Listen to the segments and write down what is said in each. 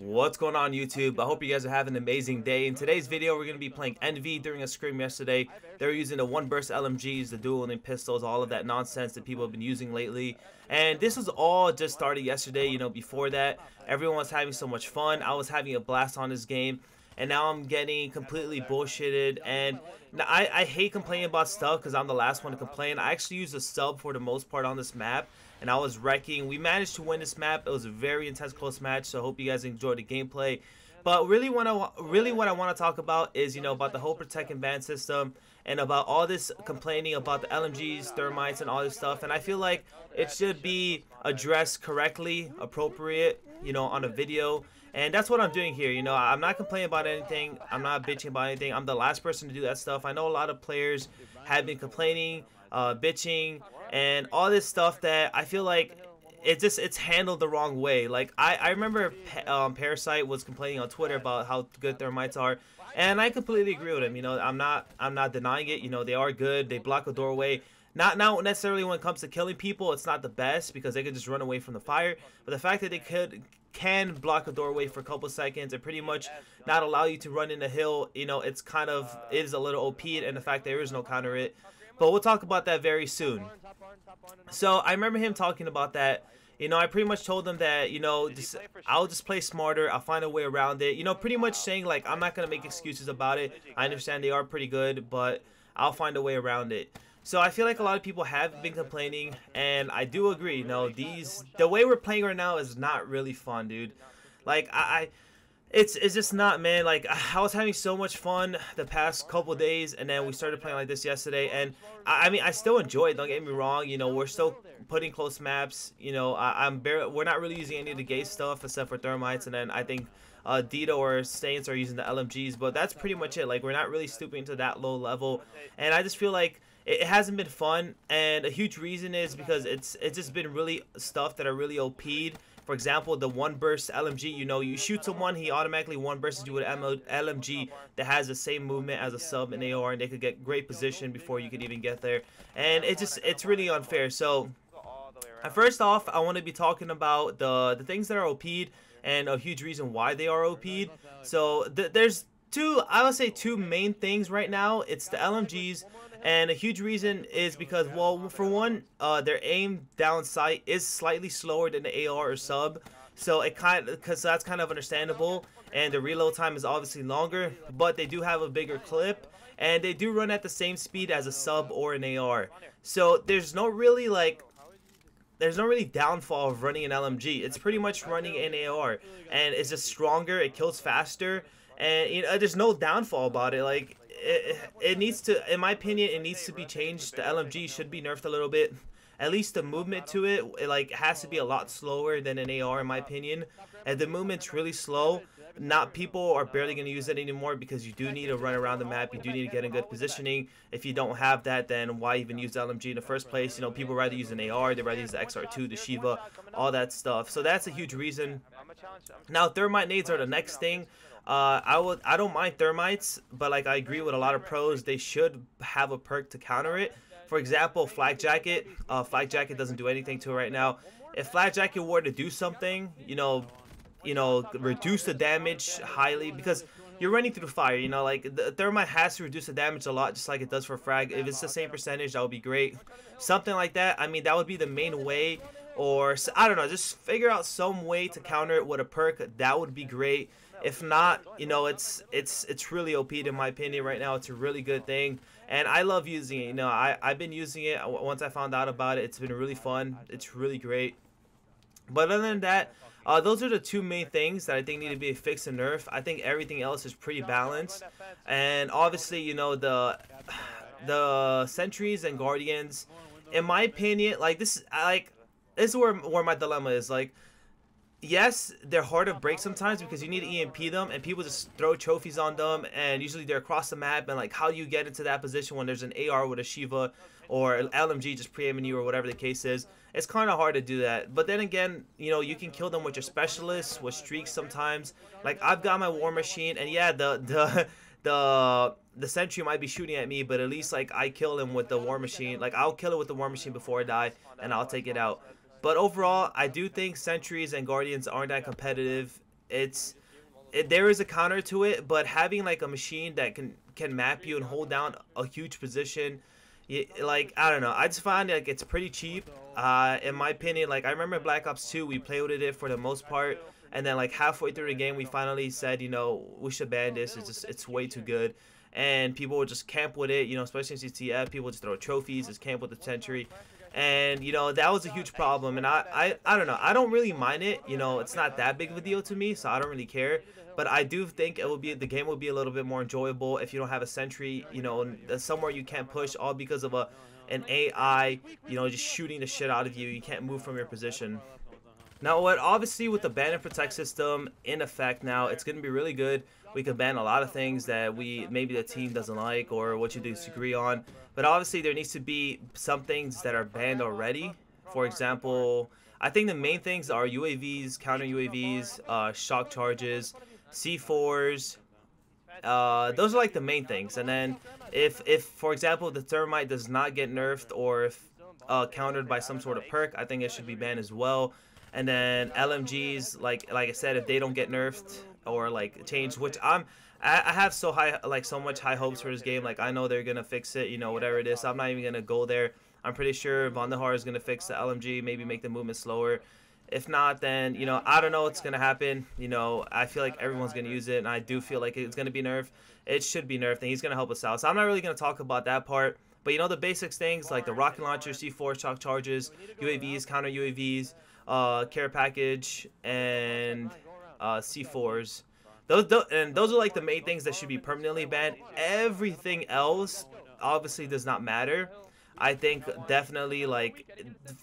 What's going on YouTube? I hope you guys are having an amazing day. In today's video, we're going to be playing Envy during a scrim yesterday. They were using the one burst LMGs, the dual and pistols, all of that nonsense that people have been using lately. And this was all just started yesterday, you know, before that. Everyone was having so much fun. I was having a blast on this game. And now I'm getting completely bullshitted. And I, I hate complaining about stuff because I'm the last one to complain. I actually use a sub for the most part on this map and I was wrecking. We managed to win this map. It was a very intense, close match. So I hope you guys enjoyed the gameplay. But really, what I really what I want to talk about is you know about the whole protect and ban system and about all this complaining about the LMGs, thermites, and all this stuff. And I feel like it should be addressed correctly, appropriate, you know, on a video. And that's what I'm doing here. You know, I'm not complaining about anything. I'm not bitching about anything. I'm the last person to do that stuff. I know a lot of players have been complaining, uh, bitching, and all this stuff that I feel like it's just it's handled the wrong way. Like I I remember um, Parasite was complaining on Twitter about how good thermites are, and I completely agree with him. You know, I'm not I'm not denying it. You know, they are good. They block a doorway. Not not necessarily when it comes to killing people, it's not the best because they could just run away from the fire. But the fact that they could can block a doorway for a couple seconds and pretty much not allow you to run in the hill, you know, it's kind of it is a little OP and the fact there is no counter it. But we'll talk about that very soon. So I remember him talking about that. You know, I pretty much told him that, you know, just I'll just play smarter. I'll find a way around it. You know, pretty much saying like I'm not gonna make excuses about it. I understand they are pretty good, but I'll find a way around it. So I feel like a lot of people have been complaining, and I do agree. No, these the way we're playing right now is not really fun, dude. Like I, I it's it's just not man like i was having so much fun the past couple days and then we started playing like this yesterday and I, I, mean i still enjoy it don't get me wrong you know we're still putting close maps you know I, am barely we're not really using any of the gay stuff except for thermites and then i think uh Dito or Saints are using the lmgs but that's pretty much it like we're not really stooping to that low level and i just feel like it hasn't been fun and a huge reason is because it's it's just been really stuff that are really OP'd for example, the one burst LMG, you know, you shoot someone, he automatically one bursts you with LMG that has the same movement as a sub and AR, and they could get great position before you could even get there. And it just, it's really unfair. So, first off, I want to be talking about the, the things that are OP'd and a huge reason why they are OP'd. So, th there's two, I would say two main things right now. It's the LMGs and a huge reason is because, well, for one, uh, their aim down sight is slightly slower than the AR or sub. So it kind because that's kind of understandable. And the reload time is obviously longer, but they do have a bigger clip. And they do run at the same speed as a sub or an AR. So there's no really like there's no really downfall of running an LMG. It's pretty much running an AR, and it's just stronger. It kills faster, and you know there's no downfall about it. Like it, it needs to, in my opinion, it needs to be changed. The LMG should be nerfed a little bit. At least the movement to it, it like has to be a lot slower than an AR, in my opinion. And the movement's really slow. Not people are barely going to use it anymore because you do need to run around the map. You do need to get in good positioning. If you don't have that, then why even use the LMG in the first place? You know, people rather use an AR, they rather use the XR2, the Shiva, all that stuff. So that's a huge reason. Now, thermite nades are the next thing. Uh, I would I don't mind thermites, but like I agree with a lot of pros, they should have a perk to counter it. For example, Flak jacket. Uh, flak jacket doesn't do anything to it right now. If Flak jacket were to do something, you know, you know, reduce the damage highly because you're running through the fire. You know, like the thermite has to reduce the damage a lot, just like it does for frag. If it's the same percentage, that would be great. Something like that. I mean, that would be the main way. Or I don't know, just figure out some way to counter it with a perk. That would be great. If not, you know, it's it's it's really OP in my opinion right now. It's a really good thing, and I love using it. You know, I I've been using it once I found out about it. It's been really fun. It's really great. But other than that, uh, those are the two main things that I think need to be fixed and nerfed. I think everything else is pretty balanced, and obviously, you know, the the sentries and guardians, in my opinion, like this, is like this is where where my dilemma is. Like yes, they're hard to break sometimes because you need to EMP them and people just throw trophies on them and usually they're across the map and like how do you get into that position when there's an AR with a Shiva or LMG just pre-aiming you or whatever the case is. It's kind of hard to do that. But then again, you know, you can kill them with your specialists, with streaks sometimes. Like I've got my war machine and yeah, the the the the sentry might be shooting at me, but at least like I kill him with the war machine. Like I'll kill it with the war machine before I die and I'll take it out. But overall, I do think Sentries and Guardians aren't that competitive. it's it, there is a counter to it, but having like a machine that can can map you and hold down a huge position, like I don't know, I just find like it's pretty cheap. Uh, in my opinion, like I remember Black Ops 2, we played with it for the most part, and then like halfway through the game, we finally said, you know, we should ban this. It's just it's way too good, and people would just camp with it. You know, especially in CTF, people just throw trophies, just camp with the Sentry and you know that was a huge problem and I, I i don't know i don't really mind it you know it's not that big of a deal to me so i don't really care but i do think it will be the game will be a little bit more enjoyable if you don't have a sentry you know somewhere you can't push all because of a an ai you know just shooting the shit out of you you can't move from your position now what obviously with the ban and protect system in effect now it's going to be really good we can ban a lot of things that we maybe the team doesn't like or what you disagree on but obviously, there needs to be some things that are banned already. For example, I think the main things are UAVs, counter UAVs, uh, shock charges, C4s. Uh, those are like the main things. And then if, if for example, the thermite does not get nerfed or if uh, countered by some sort of perk, I think it should be banned as well. And then LMGs, like like I said, if they don't get nerfed or like changed, which I'm I, have so high, like so much high hopes for this game. Like I know they're gonna fix it, you know, whatever it is. I'm not even gonna go there. I'm pretty sure Vonderhaar is gonna fix the LMG, maybe make the movement slower. If not, then you know I don't know what's gonna happen. You know I feel like everyone's gonna use it, and I do feel like it's gonna be nerfed. It should be nerfed, and he's gonna help us out. So I'm not really gonna talk about that part. But you know the basics things like the rocket launcher, C4 shock charges, UAVs, counter UAVs, uh, care package, and uh, C4s. Those, those and those are like the main things that should be permanently banned. Everything else obviously does not matter. I think definitely like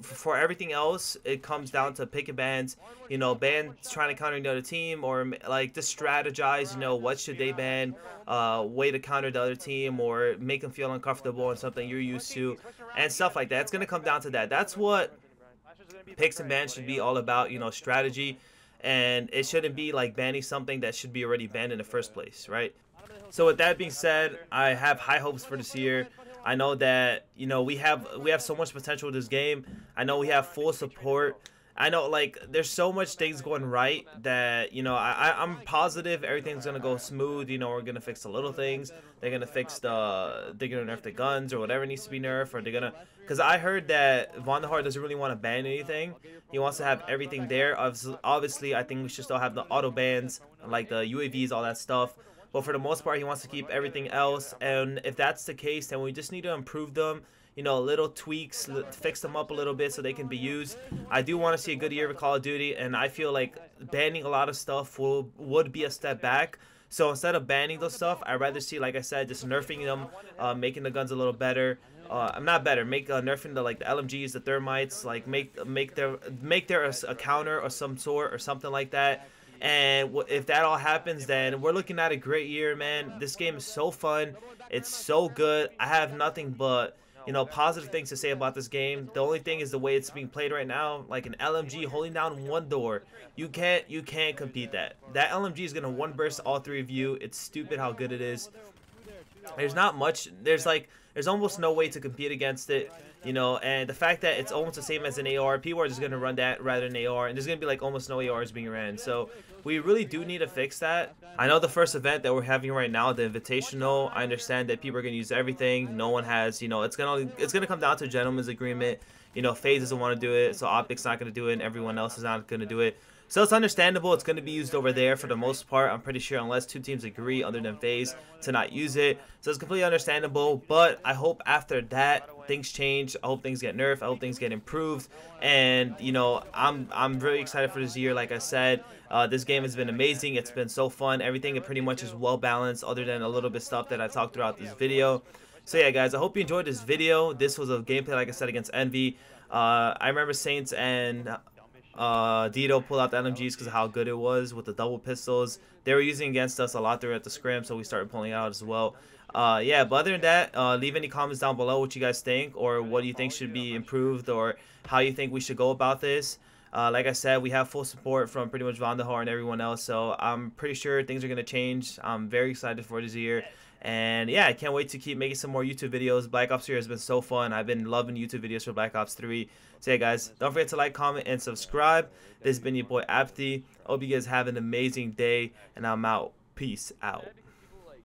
for everything else, it comes down to pick and bans. You know, ban trying to counter another team or like just strategize. You know, what should they ban? Uh, way to counter the other team or make them feel uncomfortable and something you're used to, and stuff like that. It's gonna come down to that. That's what picks and bans should be all about. You know, strategy and it shouldn't be like banning something that should be already banned in the first place, right? So with that being said, I have high hopes for this year. I know that you know we have we have so much potential with this game. I know we have full support. I know like there's so much things going right that you know I I'm positive everything's gonna go smooth. You know we're gonna fix the little things. They're gonna fix the they're gonna nerf the guns or whatever needs to be nerfed or they're gonna because I heard that Von Vonderhaar doesn't really want to ban anything. He wants to have everything there. Obviously, I think we should still have the auto bans like the UAVs, all that stuff. But for the most part, he wants to keep everything else. And if that's the case, then we just need to improve them you know, little tweaks, fix them up a little bit so they can be used. I do want to see a good year of Call of Duty, and I feel like banning a lot of stuff will would be a step back. So instead of banning those stuff, I'd rather see, like I said, just nerfing them, uh, making the guns a little better. Uh, I'm not better. Make uh, nerfing the like the LMGs, the thermites, like make make their make their a, a counter or some sort or something like that. And if that all happens, then we're looking at a great year, man. This game is so fun. It's so good. I have nothing but you know, positive things to say about this game. The only thing is the way it's being played right now, like an LMG holding down one door. You can't you can't compete that. That LMG is gonna one burst all three of you. It's stupid how good it is. There's not much. There's like there's almost no way to compete against it, you know. And the fact that it's almost the same as an AR, people are just gonna run that rather than AR, and there's gonna be like almost no ARs being ran. So we really do need to fix that. I know the first event that we're having right now, the Invitational. I understand that people are gonna use everything. No one has, you know, it's gonna it's gonna come down to a gentleman's agreement. You know, FaZe doesn't want to do it, so Optic's not gonna do it, and everyone else is not gonna do it. So it's understandable. It's going to be used over there for the most part. I'm pretty sure unless two teams agree other than FaZe to not use it. So it's completely understandable. But I hope after that things change. I hope things get nerfed. I hope things get improved. And, you know, I'm, I'm really excited for this year. Like I said, uh, this game has been amazing. It's been so fun. Everything pretty much is well balanced other than a little bit stuff that I talked throughout this video. So yeah, guys, I hope you enjoyed this video. This was a gameplay, like I said, against Envy. Uh, I remember Saints and uh, Dito pulled out the LMGs because of how good it was with the double pistols. They were using against us a lot there at the scrim, so we started pulling out as well. Uh, yeah, but other than that, uh, leave any comments down below what you guys think or what do you think should be improved or how you think we should go about this. Uh, like I said, we have full support from pretty much Vonderhaar and everyone else, so I'm pretty sure things are going to change. I'm very excited for this year, And yeah, I can't wait to keep making some more YouTube videos. Black Ops 3 has been so fun. I've been loving YouTube videos for Black Ops 3. So yeah, guys, don't forget to like, comment, and subscribe. This has been your boy Apathy. Hope you guys have an amazing day, and I'm out. Peace out.